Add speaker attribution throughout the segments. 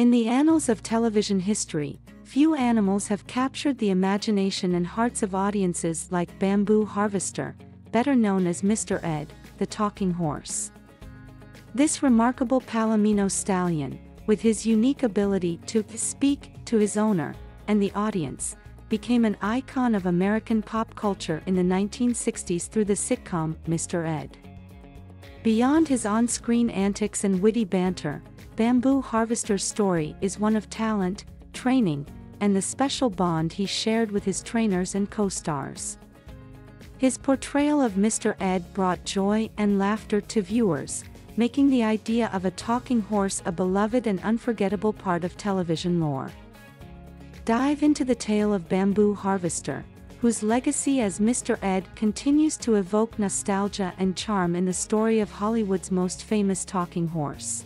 Speaker 1: In the annals of television history, few animals have captured the imagination and hearts of audiences like Bamboo Harvester, better known as Mr. Ed, the talking horse. This remarkable Palomino stallion, with his unique ability to speak to his owner and the audience, became an icon of American pop culture in the 1960s through the sitcom Mr. Ed. Beyond his on-screen antics and witty banter, Bamboo Harvester's story is one of talent, training, and the special bond he shared with his trainers and co-stars. His portrayal of Mr. Ed brought joy and laughter to viewers, making the idea of a talking horse a beloved and unforgettable part of television lore. Dive into the tale of Bamboo Harvester, whose legacy as Mr. Ed continues to evoke nostalgia and charm in the story of Hollywood's most famous talking horse.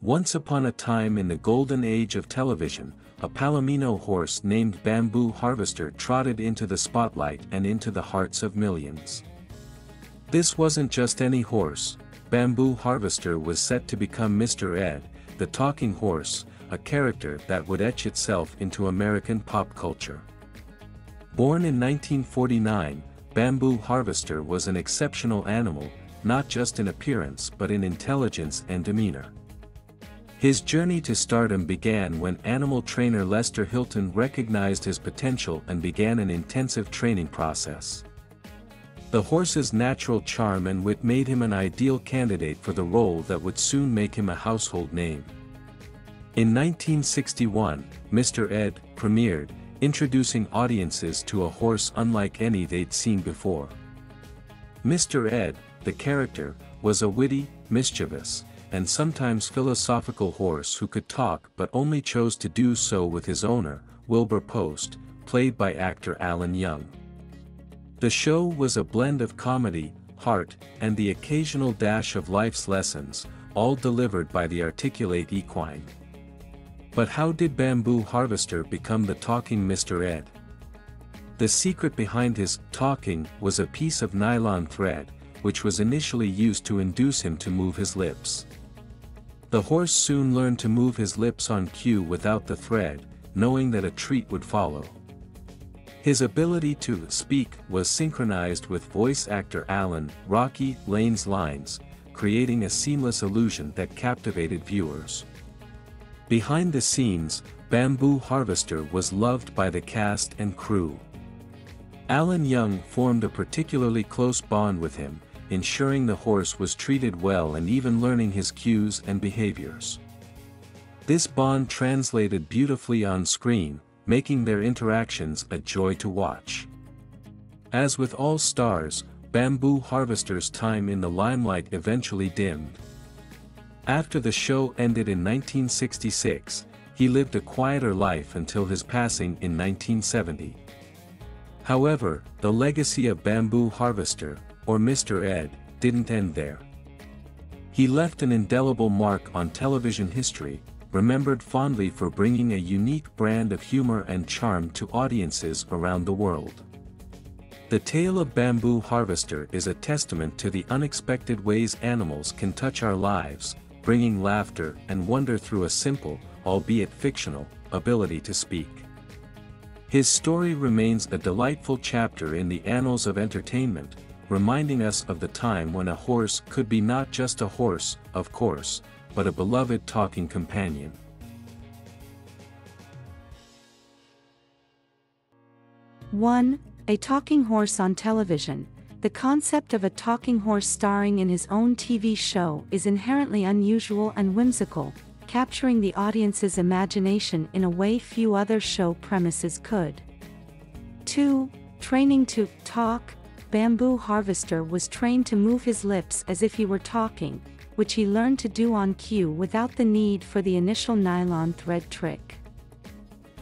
Speaker 2: Once upon a time in the golden age of television, a Palomino horse named Bamboo Harvester trotted into the spotlight and into the hearts of millions. This wasn't just any horse, Bamboo Harvester was set to become Mr. Ed, the talking horse, a character that would etch itself into American pop culture. Born in 1949, Bamboo Harvester was an exceptional animal, not just in appearance but in intelligence and demeanor. His journey to stardom began when animal trainer Lester Hilton recognized his potential and began an intensive training process. The horse's natural charm and wit made him an ideal candidate for the role that would soon make him a household name. In 1961, Mr. Ed premiered, introducing audiences to a horse unlike any they'd seen before. Mr. Ed, the character, was a witty, mischievous, and sometimes philosophical horse who could talk but only chose to do so with his owner, Wilbur Post, played by actor Alan Young. The show was a blend of comedy, heart, and the occasional dash of life's lessons, all delivered by the articulate equine. But how did Bamboo Harvester become the talking Mr. Ed? The secret behind his talking was a piece of nylon thread, which was initially used to induce him to move his lips. The horse soon learned to move his lips on cue without the thread, knowing that a treat would follow. His ability to speak was synchronized with voice actor Alan Rocky Lane's lines, creating a seamless illusion that captivated viewers. Behind the scenes, Bamboo Harvester was loved by the cast and crew. Alan Young formed a particularly close bond with him, ensuring the horse was treated well and even learning his cues and behaviors. This bond translated beautifully on screen, making their interactions a joy to watch. As with all stars, Bamboo Harvester's time in the limelight eventually dimmed. After the show ended in 1966, he lived a quieter life until his passing in 1970. However, the legacy of Bamboo Harvester, or Mr. Ed, didn't end there. He left an indelible mark on television history, remembered fondly for bringing a unique brand of humor and charm to audiences around the world. The tale of Bamboo Harvester is a testament to the unexpected ways animals can touch our lives, bringing laughter and wonder through a simple, albeit fictional, ability to speak. His story remains a delightful chapter in the annals of entertainment, reminding us of the time when a horse could be not just a horse, of course, but a beloved talking companion.
Speaker 1: One, a talking horse on television. The concept of a talking horse starring in his own TV show is inherently unusual and whimsical, capturing the audience's imagination in a way few other show premises could. 2. Training to talk, bamboo harvester was trained to move his lips as if he were talking, which he learned to do on cue without the need for the initial nylon thread trick.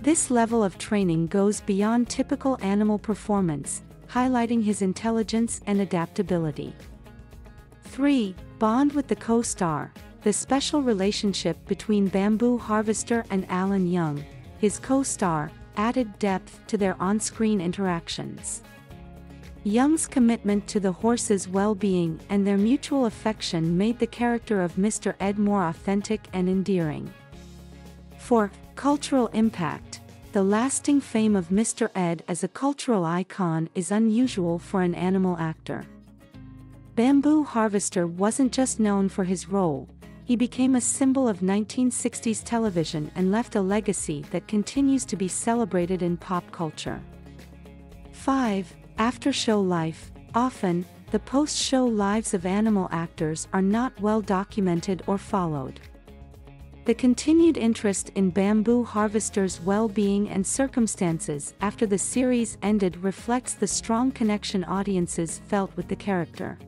Speaker 1: This level of training goes beyond typical animal performance, highlighting his intelligence and adaptability. 3. Bond with the co-star, the special relationship between Bamboo Harvester and Alan Young, his co-star, added depth to their on-screen interactions. Young's commitment to the horse's well-being and their mutual affection made the character of Mr. Ed more authentic and endearing. 4. Cultural impact. The lasting fame of Mr. Ed as a cultural icon is unusual for an animal actor. Bamboo Harvester wasn't just known for his role, he became a symbol of 1960s television and left a legacy that continues to be celebrated in pop culture. 5. After show life, often, the post show lives of animal actors are not well documented or followed. The continued interest in Bamboo Harvester's well being and circumstances after the series ended reflects the strong connection audiences felt with the character.